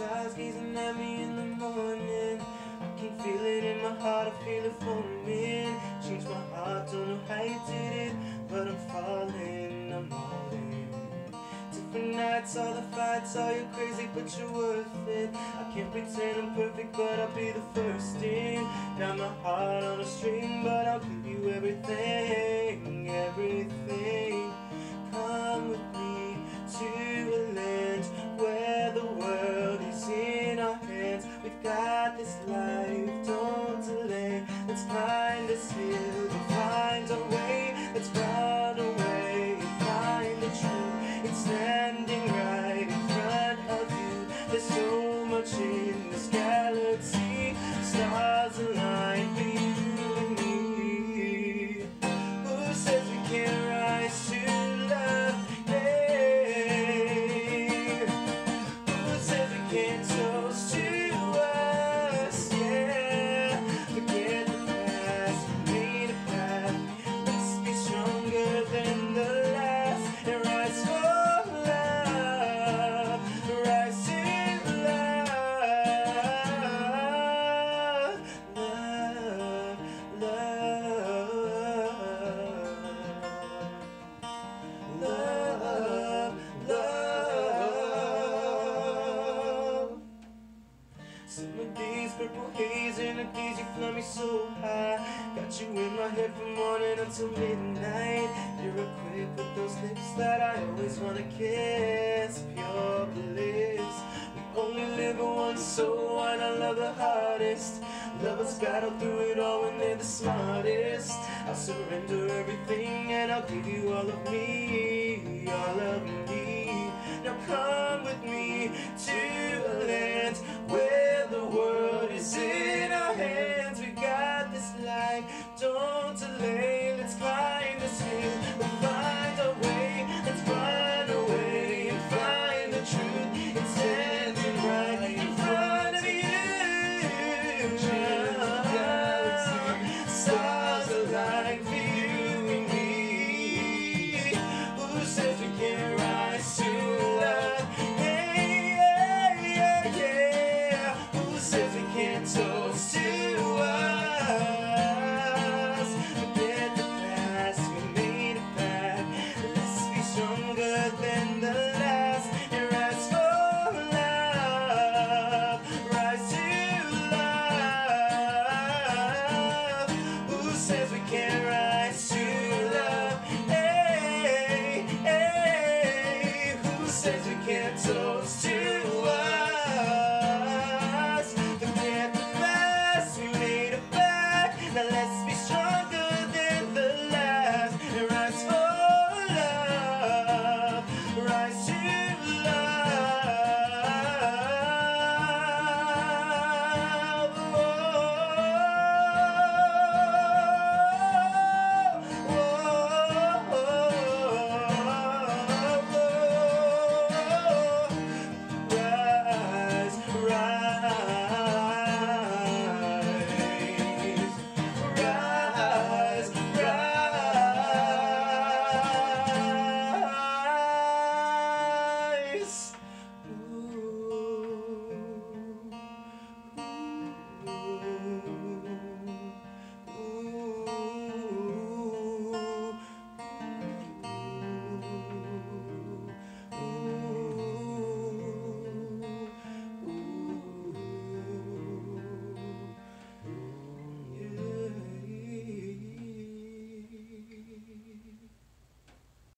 eyes gazing at me in the morning. I can feel it in my heart, I feel it forming. Change my heart, don't know how you did it, but I'm falling, I'm all in. Different nights, all the fights, all you crazy, but you're worth it. I can't pretend I'm perfect, but I'll be the first in. Got my heart on a string, but I'll give you everything. Got this life, don't delay. Let's find this hill and find a way. Let's run away and find the truth. It's standing right in front of you. There's so much in this galaxy. Stars align for you and me. Who says we can't rise to love? Hey. Who says we can't Got you in my head from morning until midnight. You're equipped with those lips that I always wanna kiss. Pure bliss. We only live once, so why not love the hardest? Lovers battle through it all when they're the smartest. I'll surrender everything and I'll give you all of me, all of me. Now come with me to to? Forget the